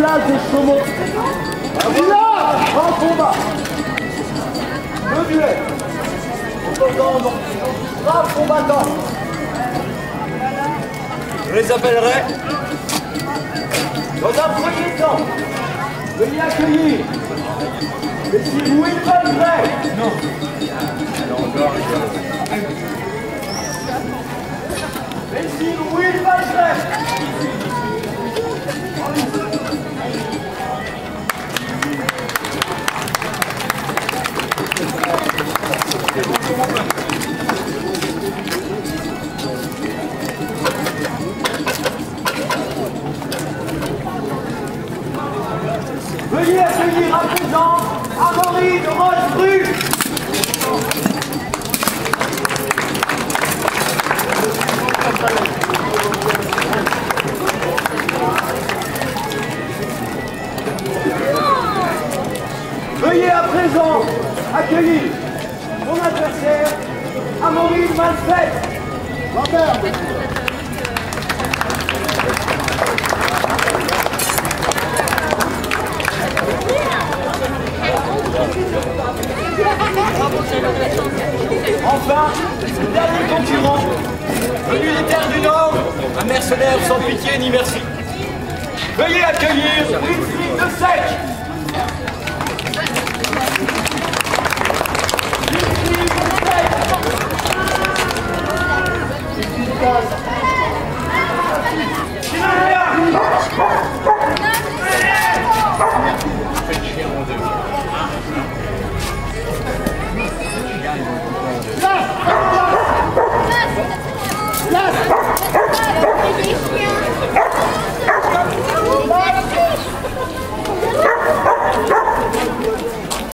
place des Chaumont. Là, grand combat. Le duel. Brave combattant. Je les appellerai. Dans un premier temps, veuillez accueillir les si vous êtes pas prêts. Non. Les Veuillez accueillir à présent Amaury de Roche-Bru. Veuillez à présent accueillir mon adversaire, Amaury Malfait. Enfin, le dernier concurrent, venu des terres du Nord, un mercenaire sans pitié ni merci. Veuillez accueillir Wilfried de Sec.